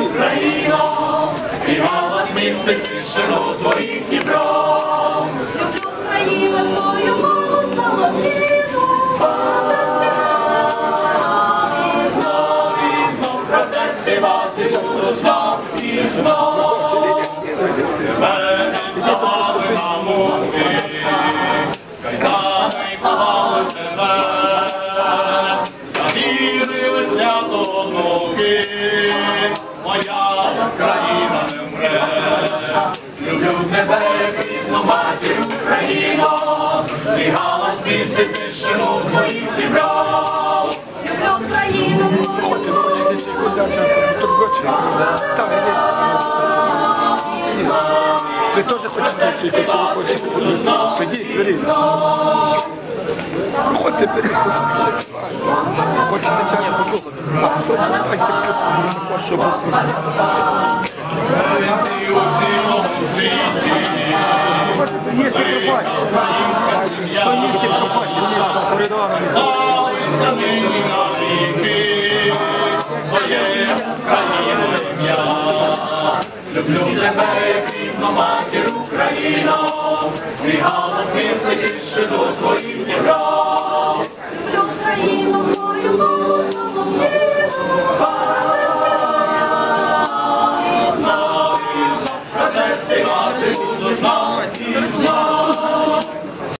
Україно, співала змістить тишину твоїх дібров. Україна, твою мову солов'їну, І знов, і знов про це співати буду знов. Україно, і галас містить тишину твоїх дібров. люблю Україну, Ви теж хочете цей якщо ви хочете подивитися? Підіть, беріть. Проходьте, беріть. Хочете не послухати? Станьте тут, щоб Є Прикарпаття. Що є Прикарпаття? Коридором. залиться нині навіки, своє країну ім'я. Люблю тебе, як матір Україно, і галас Lord, Lord.